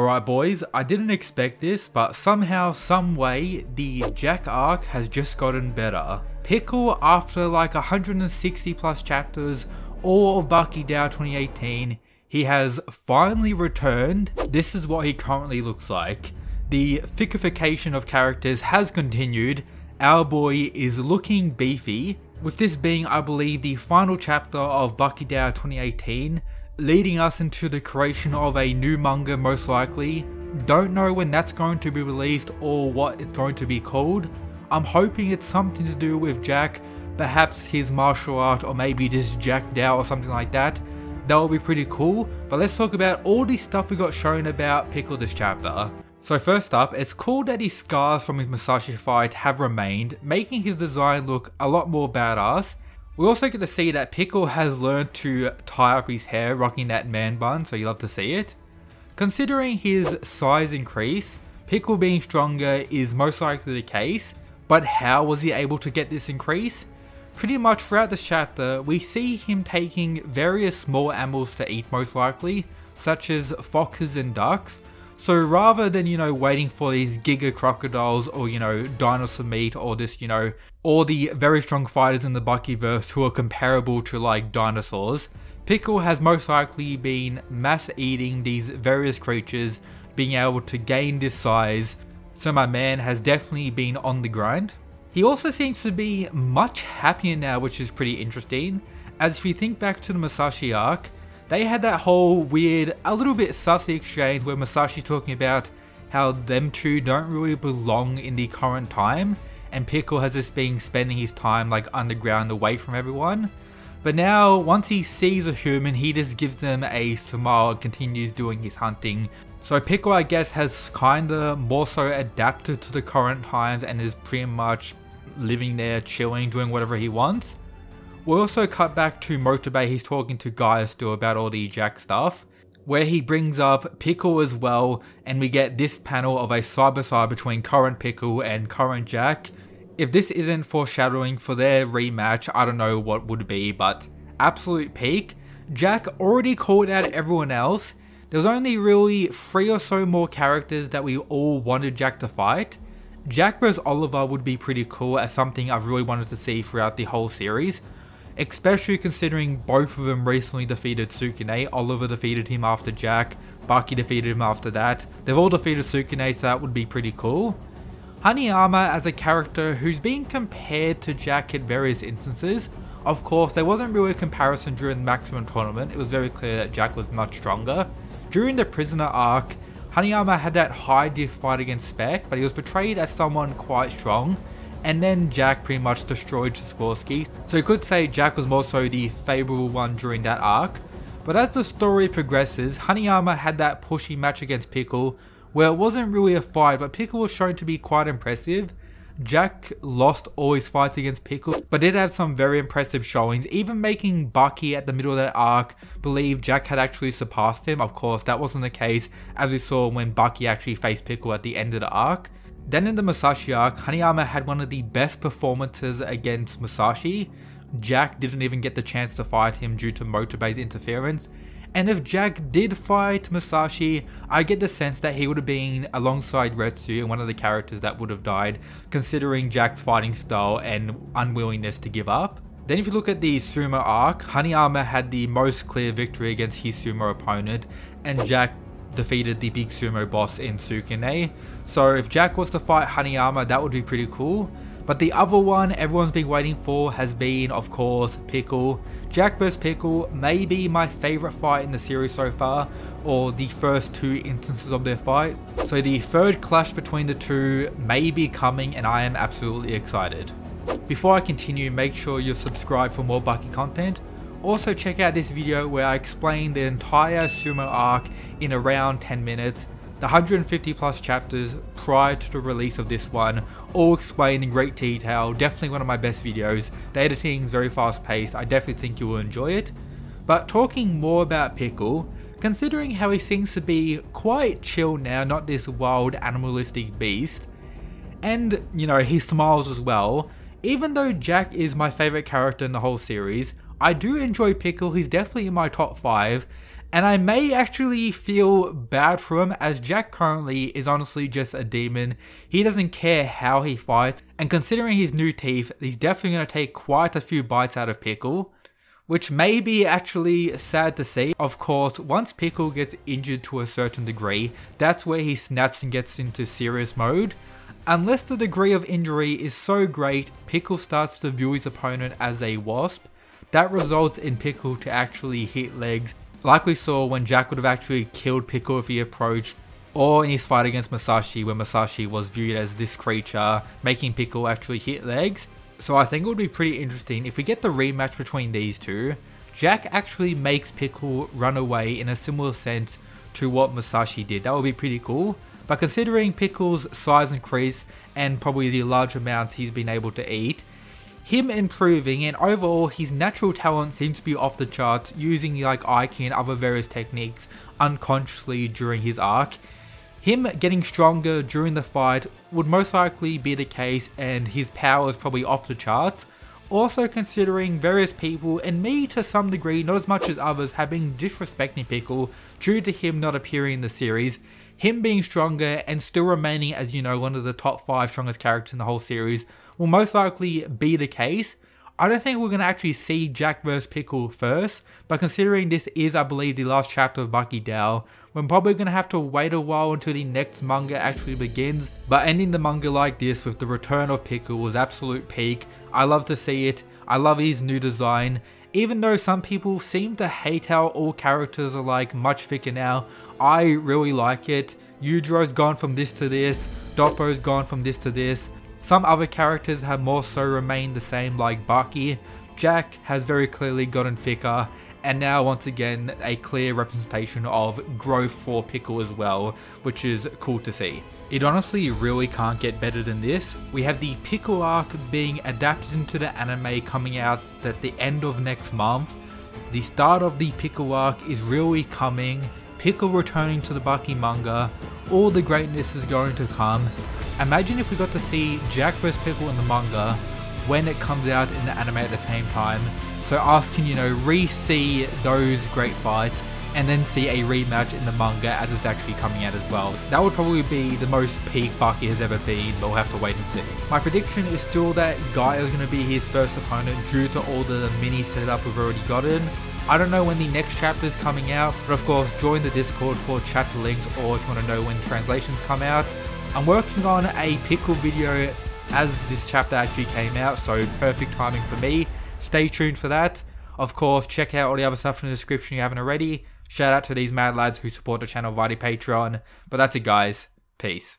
Alright boys, I didn't expect this, but somehow, someway, the Jack arc has just gotten better. Pickle, after like 160 plus chapters, all of Baki Dou 2018, he has finally returned. This is what he currently looks like. The thickification of characters has continued. Our boy is looking beefy, with this being I believe the final chapter of Baki Dou 2018, leading us into the creation of a new manga most likely. Don't know when that's going to be released or what it's going to be called. I'm hoping it's something to do with Jack, perhaps his martial art or maybe just Jack Dou or something like that. That would be pretty cool, but let's talk about all the stuff we got shown about Pickle this chapter. So first up, it's cool that his scars from his Musashi fight have remained, making his design look a lot more badass, we also get to see that Pickle has learned to tie up his hair rocking that man bun, so you love to see it. Considering his size increase, Pickle being stronger is most likely the case, but how was he able to get this increase? Pretty much throughout this chapter, we see him taking various small animals to eat most likely, such as foxes and ducks, so rather than, you know, waiting for these giga crocodiles or, you know, dinosaur meat or this, you know, all the very strong fighters in the Bakiverse who are comparable to like dinosaurs, Pickle has most likely been mass eating these various creatures, being able to gain this size, so my man has definitely been on the grind. He also seems to be much happier now, which is pretty interesting, as if you think back to the Musashi arc, they had that whole weird, a little bit sussy exchange where Musashi's talking about how them two don't really belong in the current time, and Pickle has just been spending his time like underground away from everyone. But now, once he sees a human, he just gives them a smile and continues doing his hunting. So Pickle, I guess, has kinda more so adapted to the current times and is pretty much living there, chilling, doing whatever he wants. We also cut back to Motobe, he's talking to Gaia still about all the Jack stuff, where he brings up Pickle as well, and we get this panel of a side by side between current Pickle and current Jack. If this isn't foreshadowing for their rematch, I don't know what would be, but absolute peak. Jack already called out everyone else. There's only really three or so more characters that we all wanted Jack to fight. Jack vs Oliver would be pretty cool as something I've really wanted to see throughout the whole series especially considering both of them recently defeated Sukune. Oliver defeated him after Jack, Baki defeated him after that. They've all defeated Sukune, so that would be pretty cool. Hanayama as a character who's being compared to Jack at various instances. Of course, there wasn't really a comparison during the Maximum Tournament, it was very clear that Jack was much stronger. During the Prisoner arc, Hanayama had that high diff fight against Spec, but he was portrayed as someone quite strong, and then Jack pretty much destroyed Sikorsky. So you could say Jack was more so the favourable one during that arc. But as the story progresses, Hanayama had that pushy match against Pickle, where it wasn't really a fight, but Pickle was shown to be quite impressive. Jack lost all his fights against Pickle, but did have some very impressive showings, even making Baki at the middle of that arc believe Jack had actually surpassed him. Of course, that wasn't the case, as we saw when Baki actually faced Pickle at the end of the arc. Then in the Musashi arc, Hanayama had one of the best performances against Musashi. Jack didn't even get the chance to fight him due to Motobe's interference. And if Jack did fight Musashi, I get the sense that he would have been alongside Retsu and one of the characters that would have died, considering Jack's fighting style and unwillingness to give up. Then if you look at the sumo arc, Hanayama had the most clear victory against his sumo opponent, and Jack defeated the big sumo boss in Sukune. So if Jack was to fight Hanayama, that would be pretty cool. But the other one everyone's been waiting for has been, of course, Pickle. Jack vs Pickle may be my favourite fight in the series so far, or the first two instances of their fight. So the third clash between the two may be coming and I am absolutely excited. Before I continue, make sure you're subscribed for more Baki content. Also check out this video where I explain the entire sumo arc in around 10 minutes, the 150 plus chapters prior to the release of this one, all explained in great detail, definitely one of my best videos, the editing is very fast paced, I definitely think you will enjoy it. But talking more about Pickle, considering how he seems to be quite chill now, not this wild animalistic beast, and you know, he smiles as well, even though Jack is my favourite character in the whole series, I do enjoy Pickle, he's definitely in my top 5, And I may actually feel bad for him as Jack currently is honestly just a demon. He doesn't care how he fights and considering his new teeth, he's definitely going to take quite a few bites out of Pickle. Which may be actually sad to see. Of course, once Pickle gets injured to a certain degree, that's where he snaps and gets into serious mode. Unless the degree of injury is so great, Pickle starts to view his opponent as a wasp, that results in Pickle to actually hit legs like we saw when Jack would have actually killed Pickle if he approached, or in his fight against Musashi when Musashi was viewed as this creature, making Pickle actually hit legs. So I think it would be pretty interesting if we get the rematch between these two, Jack actually makes Pickle run away in a similar sense to what Musashi did. That would be pretty cool. But considering Pickle's size increase and probably the large amounts he's been able to eat, him improving and overall his natural talent seems to be off the charts using like Aiki and other various techniques unconsciously during his arc. Him getting stronger during the fight would most likely be the case and his power is probably off the charts. Also considering various people and me to some degree, not as much as others, have been disrespecting Pickle due to him not appearing in the series him being stronger and still remaining as, you know, one of the top five strongest characters in the whole series will most likely be the case. I don't think we're going to actually see Jack vs. Pickle first, but considering this is, I believe, the last chapter of Baki Dou, we're probably going to have to wait a while until the next manga actually begins, but ending the manga like this with the return of Pickle was absolute peak. I love to see it, I love his new design, even though some people seem to hate how all characters are like much thicker now, I really like it. Yujiro's gone from this to this, Doppo's gone from this to this. Some other characters have more so remained the same like Baki. Jack has very clearly gotten thicker and now once again a clear representation of growth for Pickle as well, which is cool to see. It honestly really can't get better than this. We have the Pickle arc being adapted into the anime coming out at the end of next month. The start of the Pickle arc is really coming. Pickle returning to the Baki manga. All the greatness is going to come. Imagine if we got to see Jack vs Pickle in the manga when it comes out in the anime at the same time. So us can, you know, re-see those great fights and then see a rematch in the manga as it's actually coming out as well. That would probably be the most peak Baki has ever been, but we'll have to wait and see. My prediction is still that Gaia is going to be his first opponent due to all the mini setup we've already gotten. I don't know when the next chapter is coming out, but of course join the Discord for chapter links or if you want to know when translations come out. I'm working on a pickle video as this chapter actually came out, so perfect timing for me. Stay tuned for that. Of course, check out all the other stuff in the description you haven't already. Shout out to these mad lads who support the channel via Patreon. But that's it guys. Peace.